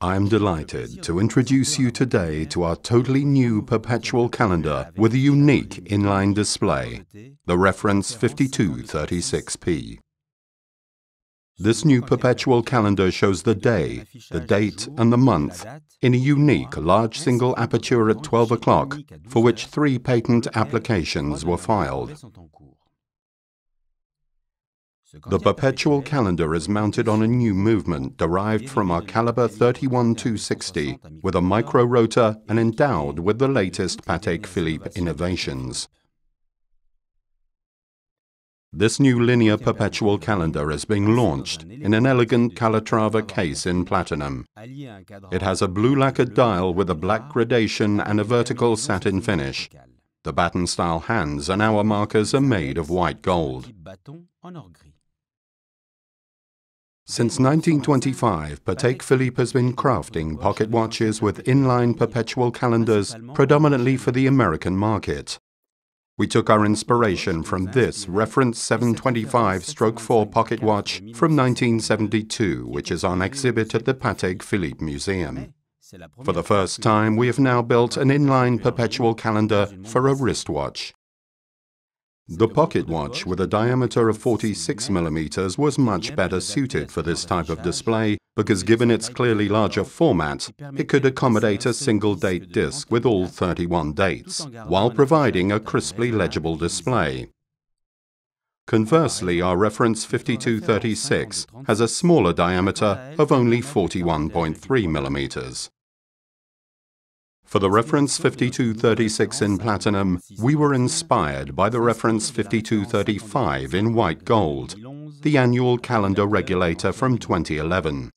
I am delighted to introduce you today to our totally new perpetual calendar with a unique inline display, the reference 5236p. This new perpetual calendar shows the day, the date and the month in a unique large single aperture at 12 o'clock for which three patent applications were filed. The perpetual calendar is mounted on a new movement derived from our caliber 31260 with a micro rotor and endowed with the latest Patek Philippe innovations. This new linear perpetual calendar is being launched in an elegant Calatrava case in platinum. It has a blue lacquered dial with a black gradation and a vertical satin finish. The baton style hands and hour markers are made of white gold. Since 1925, Patek Philippe has been crafting pocket watches with inline perpetual calendars predominantly for the American market. We took our inspiration from this reference 725 Stroke 4 pocket watch from 1972, which is on exhibit at the Patek Philippe Museum. For the first time, we have now built an inline perpetual calendar for a wristwatch. The pocket watch with a diameter of 46 mm was much better suited for this type of display because given its clearly larger format, it could accommodate a single date disc with all 31 dates, while providing a crisply legible display. Conversely, our reference 5236 has a smaller diameter of only 41.3 mm. For the reference 5236 in platinum, we were inspired by the reference 5235 in white gold, the annual calendar regulator from 2011.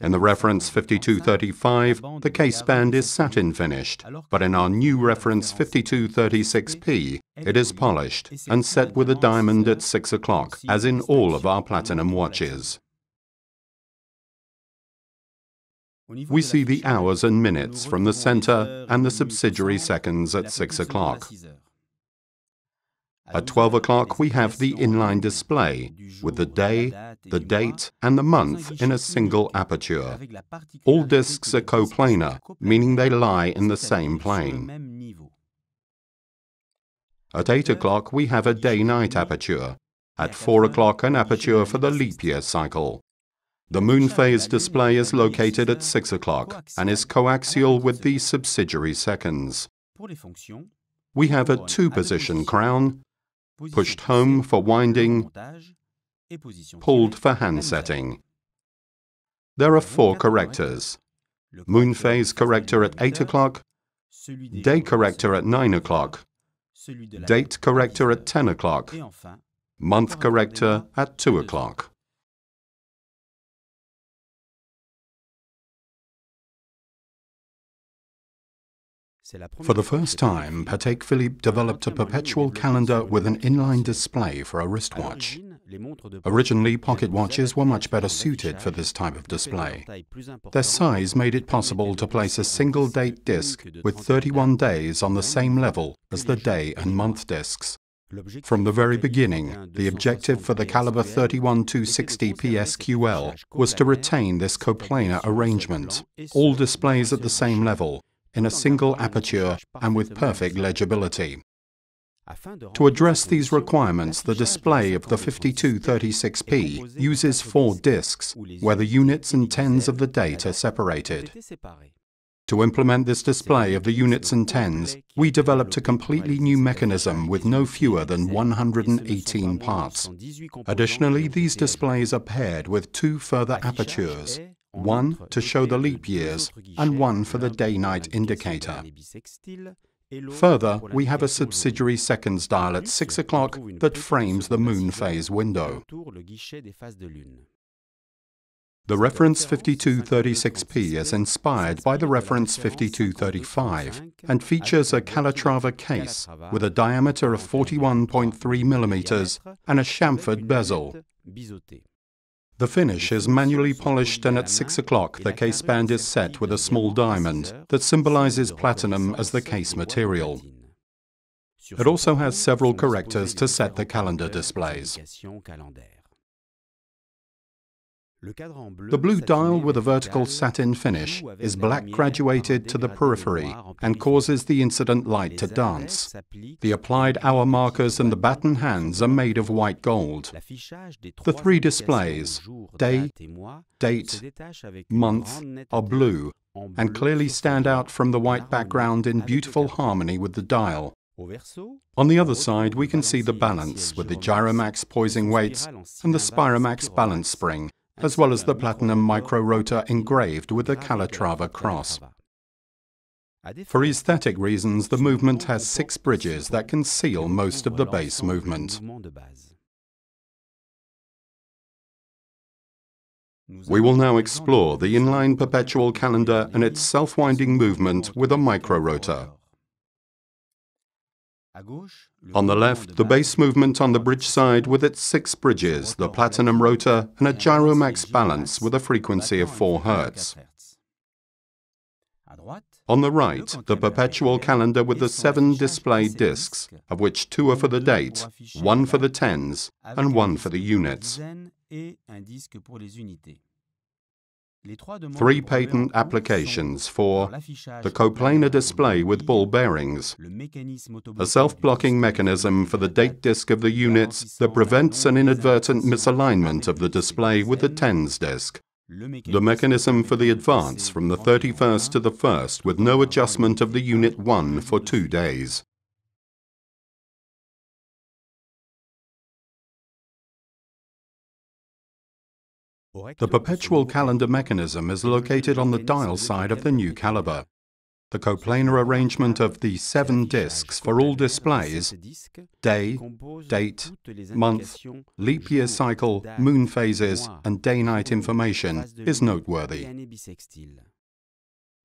In the reference 5235, the case band is satin finished, but in our new reference 5236p, it is polished and set with a diamond at 6 o'clock, as in all of our platinum watches. We see the hours and minutes from the center and the subsidiary seconds at 6 o'clock. At 12 o'clock, we have the inline display with the day, the date, and the month in a single aperture. All discs are coplanar, meaning they lie in the same plane. At 8 o'clock, we have a day night aperture. At 4 o'clock, an aperture for the leap year cycle. The moon phase display is located at 6 o'clock and is coaxial with the subsidiary seconds. We have a two-position crown, pushed home for winding, pulled for hand setting. There are four correctors. Moon phase corrector at 8 o'clock, day corrector at 9 o'clock, date corrector at 10 o'clock, month corrector at 2 o'clock. For the first time, Patek Philippe developed a perpetual calendar with an inline display for a wristwatch. Originally, pocket watches were much better suited for this type of display. Their size made it possible to place a single date disc with 31 days on the same level as the day and month discs. From the very beginning, the objective for the caliber 31260 PSQL was to retain this coplanar arrangement, all displays at the same level, in a single aperture and with perfect legibility. To address these requirements, the display of the 5236p uses four discs, where the units and tens of the date are separated. To implement this display of the units and tens, we developed a completely new mechanism with no fewer than 118 parts. Additionally, these displays are paired with two further apertures, one to show the leap years, and one for the day-night indicator. Further, we have a subsidiary seconds dial at 6 o'clock that frames the moon phase window. The reference 5236p is inspired by the reference 5235 and features a Calatrava case with a diameter of 41.3 mm and a chamfered bezel. The finish is manually polished and at 6 o'clock the case band is set with a small diamond that symbolizes platinum as the case material. It also has several correctors to set the calendar displays. The blue dial with a vertical satin finish is black graduated to the periphery and causes the incident light to dance. The applied hour markers and the baton hands are made of white gold. The three displays, day, date, month, are blue and clearly stand out from the white background in beautiful harmony with the dial. On the other side, we can see the balance with the Gyromax poising weights and the Spiromax balance spring, as well as the platinum micro-rotor engraved with the Calatrava cross. For aesthetic reasons, the movement has six bridges that conceal most of the base movement. We will now explore the inline perpetual calendar and its self-winding movement with a micro-rotor. On the left, the base movement on the bridge side with its six bridges, the platinum rotor, and a Gyromax balance with a frequency of 4 Hz. On the right, the perpetual calendar with the seven display discs, of which two are for the date, one for the tens, and one for the units. Three patent applications for the coplanar display with ball bearings, a self-blocking mechanism for the date disc of the units that prevents an inadvertent misalignment of the display with the tens disc, the mechanism for the advance from the 31st to the 1st with no adjustment of the unit 1 for two days. The perpetual calendar mechanism is located on the dial side of the new caliber. The coplanar arrangement of the seven discs for all displays day, date, month, leap year cycle, moon phases, and day night information is noteworthy.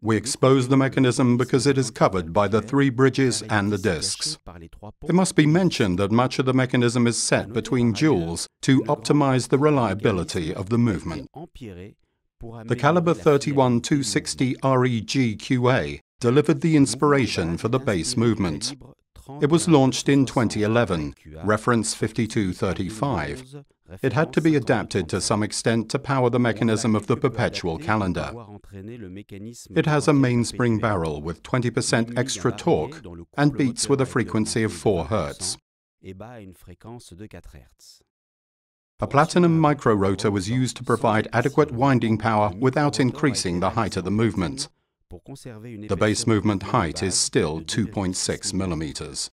We expose the mechanism because it is covered by the three bridges and the discs. It must be mentioned that much of the mechanism is set between jewels to optimize the reliability of the movement. The caliber 31260 REG QA delivered the inspiration for the base movement. It was launched in 2011, reference 5235. It had to be adapted to some extent to power the mechanism of the perpetual calendar. It has a mainspring barrel with 20% extra torque and beats with a frequency of 4 Hz. A platinum micro-rotor was used to provide adequate winding power without increasing the height of the movement. The base movement height is still 2.6 millimeters.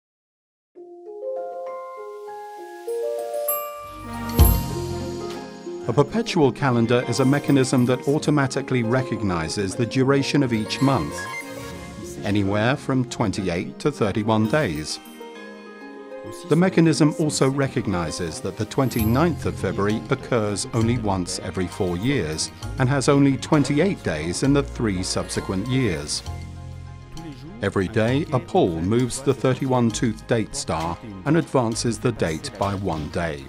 A perpetual calendar is a mechanism that automatically recognizes the duration of each month, anywhere from 28 to 31 days. The mechanism also recognizes that the 29th of February occurs only once every four years and has only 28 days in the three subsequent years. Every day, a pole moves the 31-tooth date star and advances the date by one day.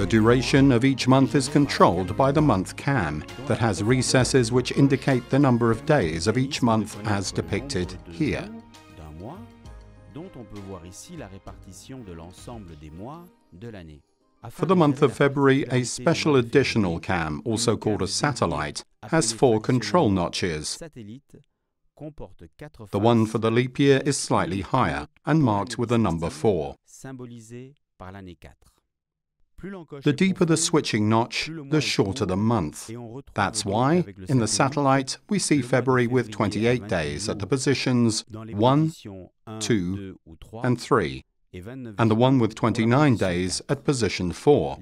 The duration of each month is controlled by the month cam that has recesses which indicate the number of days of each month as depicted here. For the month of February, a special additional cam, also called a satellite, has four control notches. The one for the leap year is slightly higher and marked with the number 4. The deeper the switching notch, the shorter the month. That's why, in the satellite, we see February with 28 days at the positions 1, 2, and 3, and the one with 29 days at position 4.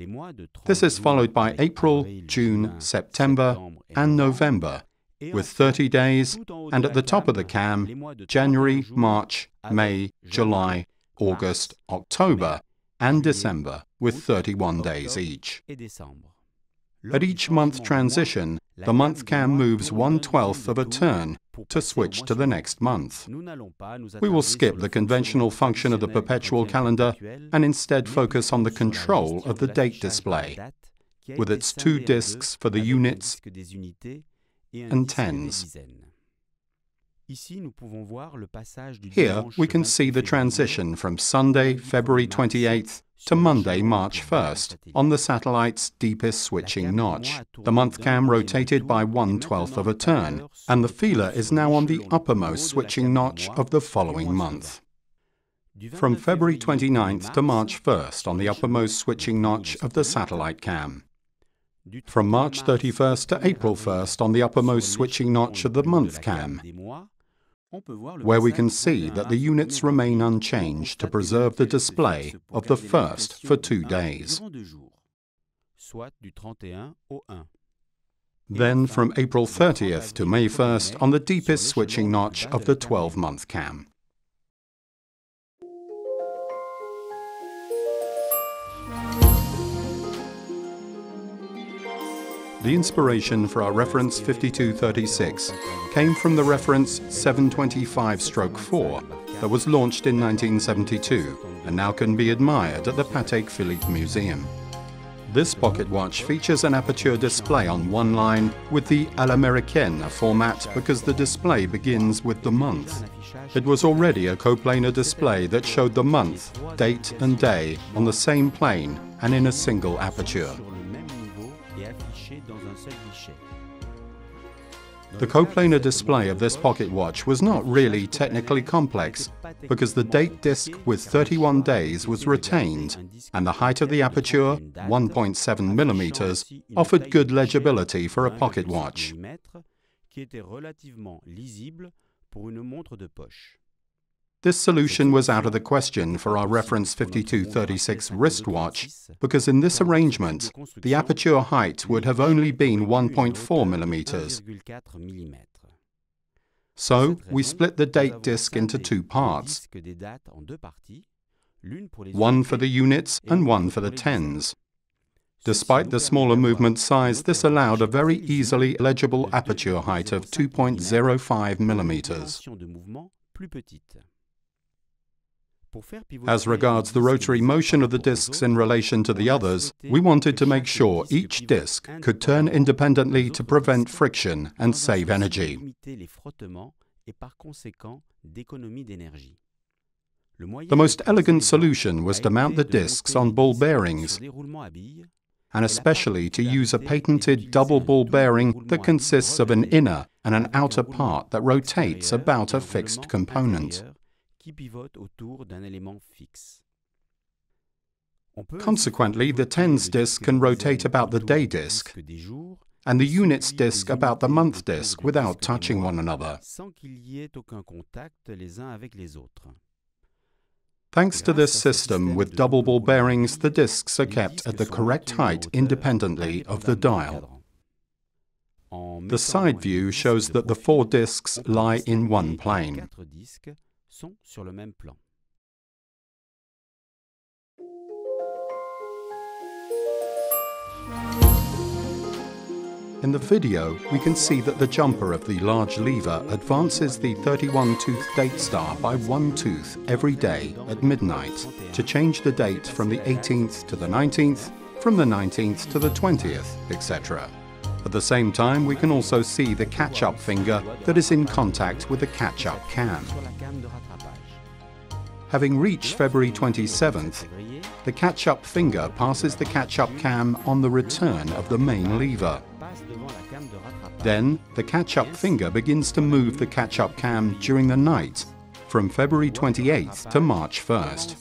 This is followed by April, June, September, and November, with 30 days, and at the top of the cam, January, March, May, July, August, October, and December, with 31 days each. At each month transition, the month cam moves one twelfth of a turn to switch to the next month. We will skip the conventional function of the perpetual calendar and instead focus on the control of the date display, with its two discs for the units and tens. Here we can see the transition from Sunday, February 28th to Monday, March 1st, on the satellite's deepest switching notch. The month cam rotated by one twelfth of a turn, and the feeler is now on the uppermost switching notch of the following month. From February 29th to March 1st on the uppermost switching notch of the satellite cam. From March 31st to April 1st on the uppermost switching notch of the month cam, where we can see that the units remain unchanged to preserve the display of the first for two days. Then from April 30th to May 1st on the deepest switching notch of the 12-month cam. The inspiration for our reference 5236 came from the reference 725 stroke 4 that was launched in 1972 and now can be admired at the Patek Philippe Museum. This pocket watch features an aperture display on one line with the à l'américaine format because the display begins with the month. It was already a coplanar display that showed the month, date and day on the same plane and in a single aperture. The coplanar display of this pocket watch was not really technically complex because the date disc with 31 days was retained and the height of the aperture, 1.7 millimeters, offered good legibility for a pocket watch. This solution was out of the question for our reference 5236 wristwatch because in this arrangement, the aperture height would have only been 1.4 millimeters. So, we split the date disc into two parts, one for the units and one for the tens. Despite the smaller movement size, this allowed a very easily legible aperture height of 2.05 millimeters. As regards the rotary motion of the discs in relation to the others, we wanted to make sure each disc could turn independently to prevent friction and save energy. The most elegant solution was to mount the discs on ball bearings, and especially to use a patented double ball bearing that consists of an inner and an outer part that rotates about a fixed component qui pivote autour d'un élément fixe. Consequently, the tens disk can rotate about the day disk, and the units disk about the month disk without touching one another. Thanks to this system with double ball bearings, the discs are kept at the correct height independently of the dial. The side view shows that the four discs lie in one plane sont sur le même plan. In the video, we can see that the jumper of the large lever advances the 31-tooth date star by one tooth every day at midnight to change the date from the 18th to the 19th, from the 19th to the 20th, etc. At the same time, we can also see the catch-up finger that is in contact with the catch-up cam. Having reached February 27th, the catch-up finger passes the catch-up cam on the return of the main lever. Then, the catch-up finger begins to move the catch-up cam during the night from February 28th to March 1st.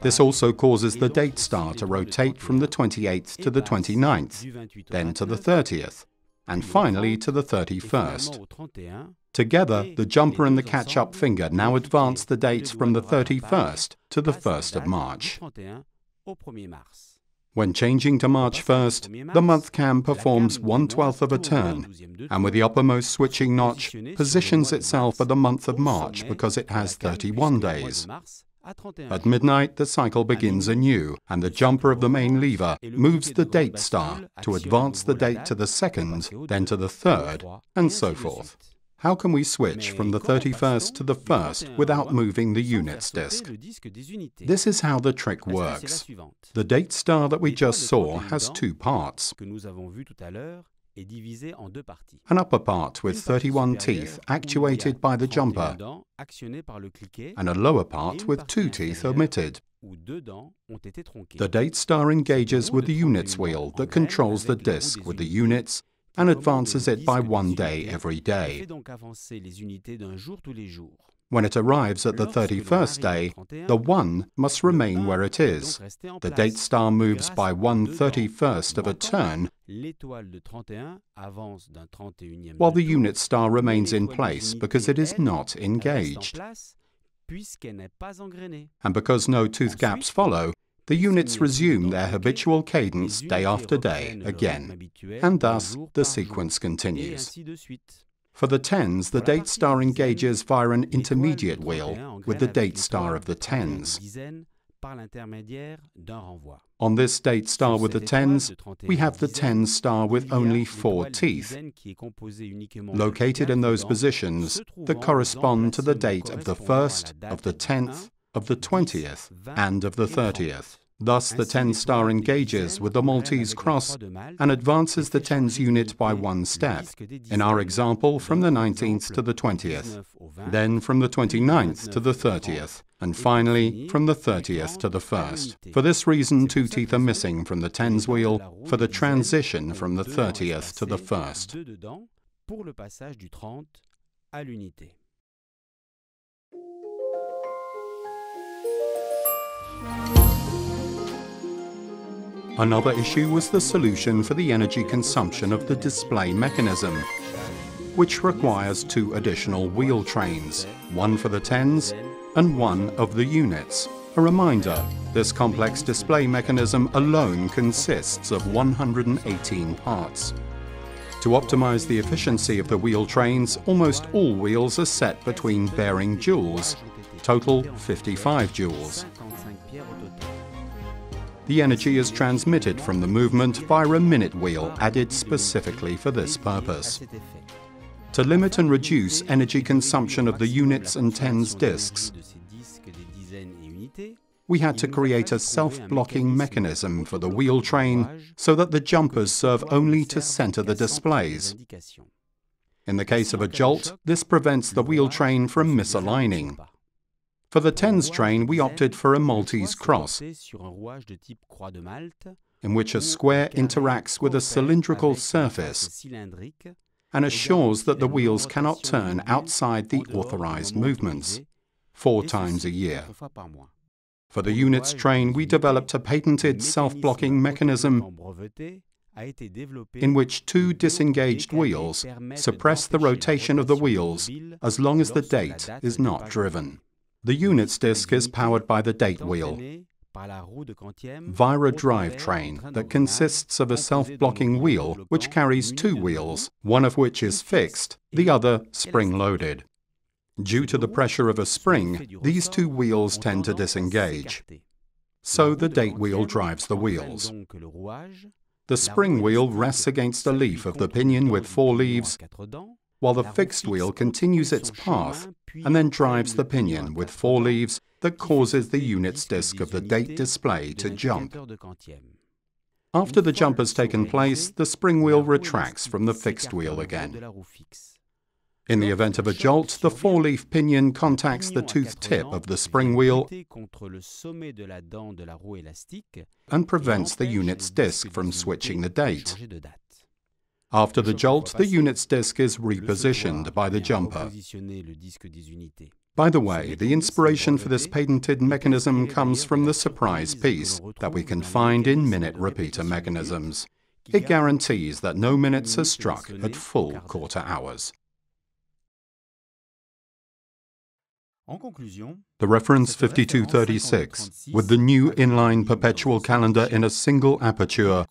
This also causes the date star to rotate from the 28th to the 29th, then to the 30th, and finally to the 31st. Together, the jumper and the catch-up finger now advance the dates from the 31st to the 1st of March. When changing to March 1st, the month cam performs one-twelfth of a turn, and with the uppermost switching notch, positions itself at the month of March because it has 31 days. At midnight, the cycle begins anew, and the jumper of the main lever moves the date star to advance the date to the second, then to the third, and so forth. How can we switch from the 31st to the 1st without moving the units disk? This is how the trick works. The date star that we just saw has two parts an upper part with 31 teeth actuated by the jumper, and a lower part with two teeth omitted. The date star engages with the units wheel that controls the disk with the units and advances it by one day every day. When it arrives at the 31st day, the 1 must remain where it is. The date star moves by 1 31st of a turn, while the unit star remains in place because it is not engaged. And because no tooth gaps follow, the units resume their habitual cadence day after day again, and thus the sequence continues. For the tens, the date star engages via an intermediate wheel with the date star of the tens. On this date star with the tens, we have the tens star with only four teeth, located in those positions that correspond to the date of the first, of the tenth, of the twentieth, and of the thirtieth. Thus, the 10 star engages with the Maltese cross and advances the tens unit by one step, in our example from the 19th to the 20th, then from the 29th to the 30th, and finally from the 30th to the 1st. For this reason, two teeth are missing from the tens wheel for the transition from the 30th to the 1st. Another issue was the solution for the energy consumption of the display mechanism, which requires two additional wheel trains, one for the tens and one of the units. A reminder, this complex display mechanism alone consists of 118 parts. To optimize the efficiency of the wheel trains, almost all wheels are set between bearing jewels, total 55 jewels the energy is transmitted from the movement via a minute wheel added specifically for this purpose. To limit and reduce energy consumption of the units and tens disks, we had to create a self-blocking mechanism for the wheel train so that the jumpers serve only to center the displays. In the case of a jolt, this prevents the wheel train from misaligning. For the tens train, we opted for a Maltese cross, in which a square interacts with a cylindrical surface and assures that the wheels cannot turn outside the authorized movements, four times a year. For the units train, we developed a patented self-blocking mechanism in which two disengaged wheels suppress the rotation of the wheels as long as the date is not driven. The unit's disk is powered by the date wheel via a drivetrain that consists of a self-blocking wheel which carries two wheels, one of which is fixed, the other spring-loaded. Due to the pressure of a spring, these two wheels tend to disengage. So the date wheel drives the wheels. The spring wheel rests against a leaf of the pinion with four leaves, while the fixed wheel continues its path and then drives the pinion with four leaves that causes the unit's disk of the date display to jump. After the jump has taken place, the spring wheel retracts from the fixed wheel again. In the event of a jolt, the four-leaf pinion contacts the tooth tip of the spring wheel and prevents the unit's disk from switching the date. After the jolt, the unit's disk is repositioned by the jumper. By the way, the inspiration for this patented mechanism comes from the surprise piece that we can find in minute repeater mechanisms. It guarantees that no minutes are struck at full quarter hours. The reference 5236, with the new inline perpetual calendar in a single aperture,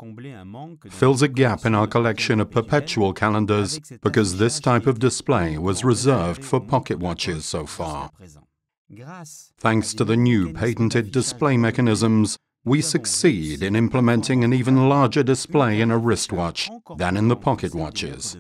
fills a gap in our collection of perpetual calendars because this type of display was reserved for pocket watches so far. Thanks to the new patented display mechanisms, we succeed in implementing an even larger display in a wristwatch than in the pocket watches.